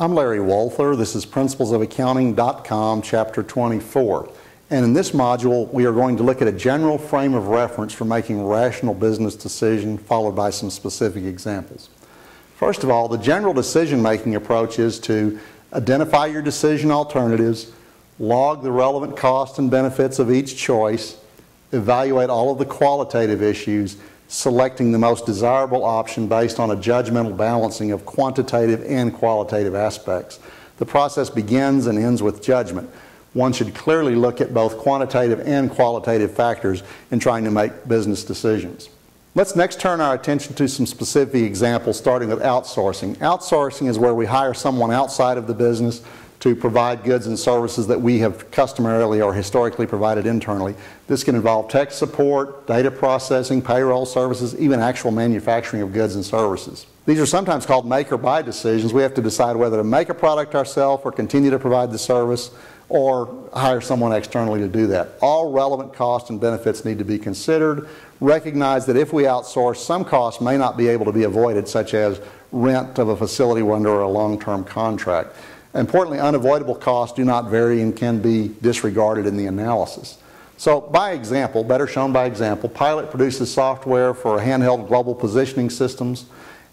I'm Larry Walther. This is principlesofaccounting.com, chapter 24. And in this module, we are going to look at a general frame of reference for making rational business decisions, followed by some specific examples. First of all, the general decision-making approach is to identify your decision alternatives, log the relevant costs and benefits of each choice, evaluate all of the qualitative issues, selecting the most desirable option based on a judgmental balancing of quantitative and qualitative aspects. The process begins and ends with judgment. One should clearly look at both quantitative and qualitative factors in trying to make business decisions. Let's next turn our attention to some specific examples starting with outsourcing. Outsourcing is where we hire someone outside of the business to provide goods and services that we have customarily or historically provided internally. This can involve tech support, data processing, payroll services, even actual manufacturing of goods and services. These are sometimes called make or buy decisions. We have to decide whether to make a product ourselves or continue to provide the service or hire someone externally to do that. All relevant costs and benefits need to be considered. Recognize that if we outsource, some costs may not be able to be avoided, such as rent of a facility under a long-term contract. Importantly, unavoidable costs do not vary and can be disregarded in the analysis. So by example, better shown by example, Pilot produces software for handheld global positioning systems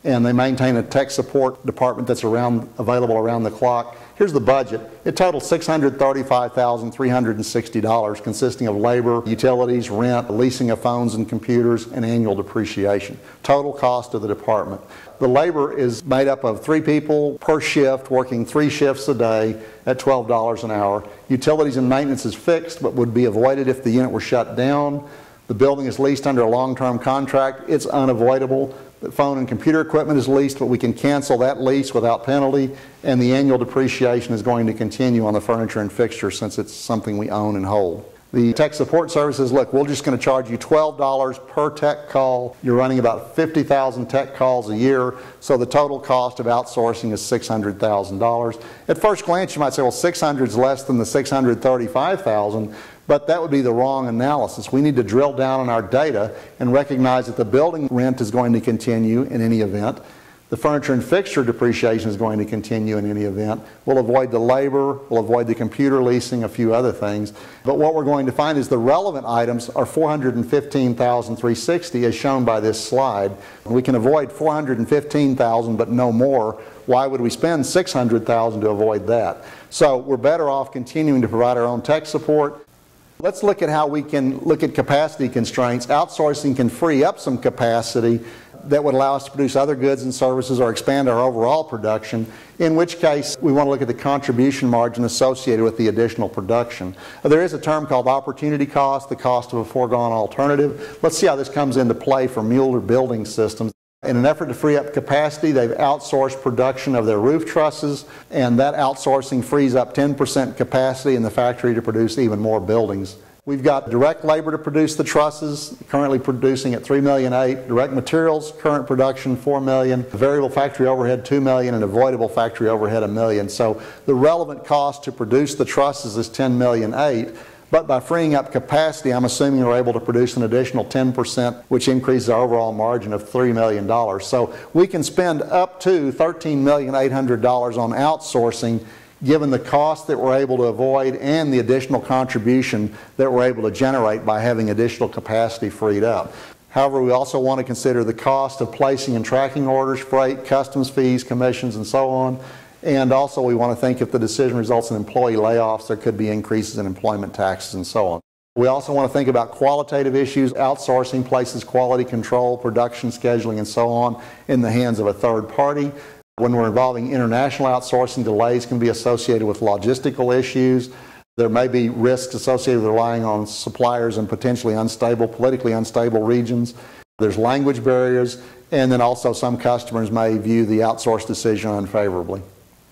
and they maintain a tech support department that's around, available around the clock. Here's the budget. It totals $635,360 consisting of labor, utilities, rent, leasing of phones and computers, and annual depreciation. Total cost of the department. The labor is made up of three people per shift working three shifts a day at $12 an hour. Utilities and maintenance is fixed but would be avoided if the unit were shut down. The building is leased under a long-term contract. It's unavoidable. The phone and computer equipment is leased, but we can cancel that lease without penalty, and the annual depreciation is going to continue on the furniture and fixtures since it's something we own and hold. The tech support services, look, we're just going to charge you $12 per tech call. You're running about 50,000 tech calls a year, so the total cost of outsourcing is $600,000. At first glance, you might say, well, 600 is less than the 635,000, but that would be the wrong analysis. We need to drill down on our data and recognize that the building rent is going to continue in any event. The furniture and fixture depreciation is going to continue in any event. We'll avoid the labor, we'll avoid the computer leasing, a few other things. But what we're going to find is the relevant items are 415,360 as shown by this slide. We can avoid 415,000 but no more. Why would we spend 600,000 to avoid that? So we're better off continuing to provide our own tech support. Let's look at how we can look at capacity constraints. Outsourcing can free up some capacity that would allow us to produce other goods and services or expand our overall production, in which case we want to look at the contribution margin associated with the additional production. There is a term called opportunity cost, the cost of a foregone alternative. Let's see how this comes into play for Mueller Building Systems. In an effort to free up capacity, they've outsourced production of their roof trusses, and that outsourcing frees up 10% capacity in the factory to produce even more buildings We've got direct labor to produce the trusses, currently producing at 3 million eight. Direct materials, current production 4 million. Variable factory overhead 2 million and avoidable factory overhead a million. So the relevant cost to produce the trusses is $10 million eight. But by freeing up capacity, I'm assuming we're able to produce an additional 10%, which increases our overall margin of $3 million. So we can spend up to $13,800 on outsourcing given the cost that we're able to avoid and the additional contribution that we're able to generate by having additional capacity freed up. However, we also want to consider the cost of placing and tracking orders, freight, customs fees, commissions, and so on. And also we want to think if the decision results in employee layoffs, there could be increases in employment taxes and so on. We also want to think about qualitative issues. Outsourcing places quality control, production scheduling, and so on in the hands of a third party. When we're involving international outsourcing, delays can be associated with logistical issues. There may be risks associated with relying on suppliers in potentially unstable, politically unstable regions. There's language barriers, and then also some customers may view the outsource decision unfavorably.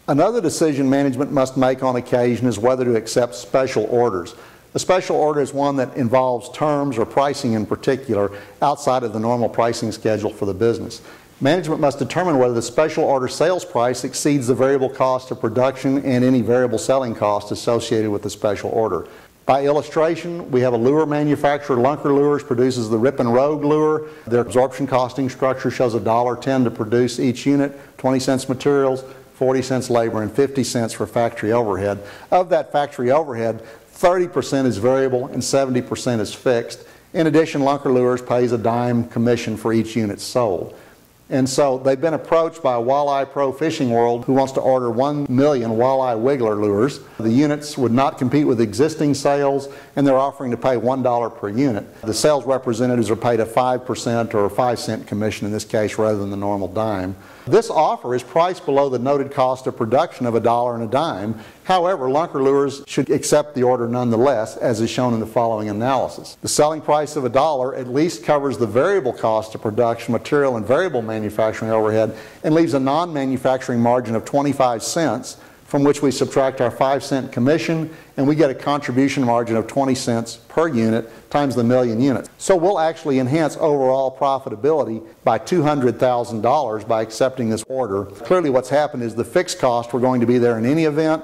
Another decision management must make on occasion is whether to accept special orders. A special order is one that involves terms or pricing in particular outside of the normal pricing schedule for the business. Management must determine whether the special order sales price exceeds the variable cost of production and any variable selling cost associated with the special order. By illustration, we have a lure manufacturer, Lunker Lures, produces the Rip and Rogue lure. Their absorption costing structure shows $1.10 to produce each unit, 20 cents materials, 40 cents labor, and 50 cents for factory overhead. Of that factory overhead, 30% is variable and 70% is fixed. In addition, Lunker Lures pays a dime commission for each unit sold. And so they've been approached by Walleye Pro Fishing World who wants to order 1 million walleye wiggler lures. The units would not compete with existing sales and they're offering to pay $1 per unit. The sales representatives are paid a 5% or a 5 cent commission in this case rather than the normal dime. This offer is priced below the noted cost of production of a dollar and a dime. However, Lunker Lures should accept the order nonetheless, as is shown in the following analysis. The selling price of a dollar at least covers the variable cost of production, material, and variable manufacturing overhead, and leaves a non-manufacturing margin of 25 cents from which we subtract our 5 cent commission and we get a contribution margin of 20 cents per unit times the million units. So we'll actually enhance overall profitability by $200,000 by accepting this order. Clearly what's happened is the fixed cost, we're going to be there in any event.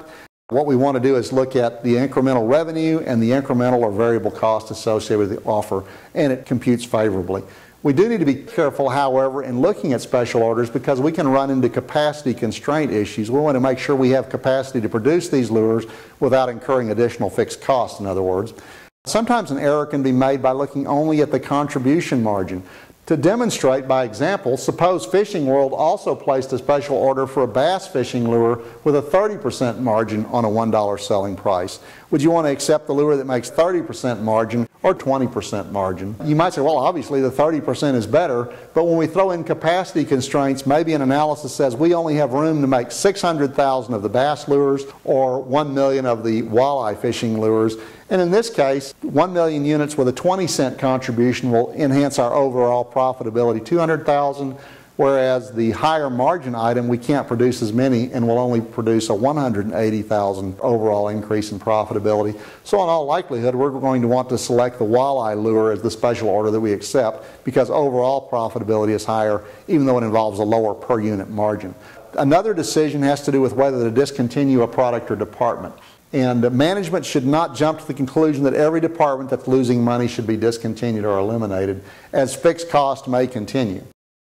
What we want to do is look at the incremental revenue and the incremental or variable cost associated with the offer and it computes favorably. We do need to be careful, however, in looking at special orders because we can run into capacity constraint issues. We want to make sure we have capacity to produce these lures without incurring additional fixed costs, in other words. Sometimes an error can be made by looking only at the contribution margin. To demonstrate by example, suppose Fishing World also placed a special order for a bass fishing lure with a 30% margin on a $1 selling price. Would you want to accept the lure that makes 30% margin or 20% margin? You might say, well, obviously the 30% is better, but when we throw in capacity constraints, maybe an analysis says we only have room to make 600,000 of the bass lures or 1 million of the walleye fishing lures. And in this case, 1 million units with a 20 cent contribution will enhance our overall profitability 200,000 whereas the higher margin item we can't produce as many and will only produce a 180,000 overall increase in profitability. So in all likelihood we're going to want to select the walleye lure as the special order that we accept because overall profitability is higher even though it involves a lower per unit margin. Another decision has to do with whether to discontinue a product or department. And management should not jump to the conclusion that every department that's losing money should be discontinued or eliminated, as fixed cost may continue.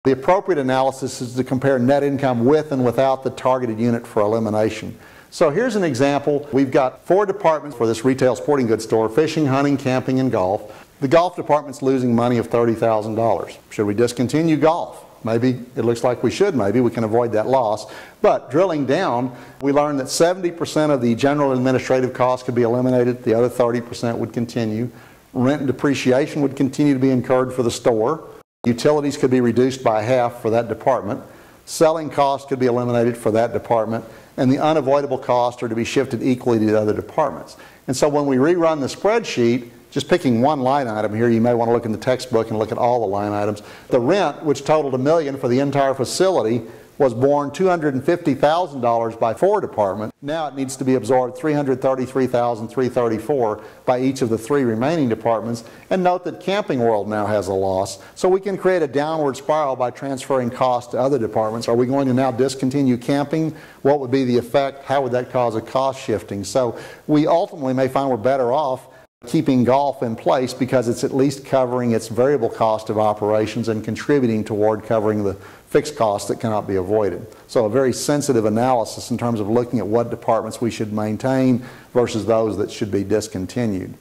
The appropriate analysis is to compare net income with and without the targeted unit for elimination. So here's an example. We've got four departments for this retail sporting goods store, fishing, hunting, camping, and golf. The golf department's losing money of $30,000. Should we discontinue golf? Maybe it looks like we should, maybe we can avoid that loss. But drilling down, we learned that 70% of the general administrative costs could be eliminated, the other 30% would continue. Rent and depreciation would continue to be incurred for the store. Utilities could be reduced by half for that department. Selling costs could be eliminated for that department. And the unavoidable costs are to be shifted equally to the other departments. And so when we rerun the spreadsheet, just picking one line item here, you may want to look in the textbook and look at all the line items. The rent, which totaled a million for the entire facility, was borne $250,000 by four departments. Now it needs to be absorbed $333,334 by each of the three remaining departments. And note that Camping World now has a loss. So we can create a downward spiral by transferring costs to other departments. Are we going to now discontinue camping? What would be the effect? How would that cause a cost shifting? So we ultimately may find we're better off keeping golf in place because it's at least covering its variable cost of operations and contributing toward covering the fixed costs that cannot be avoided. So a very sensitive analysis in terms of looking at what departments we should maintain versus those that should be discontinued.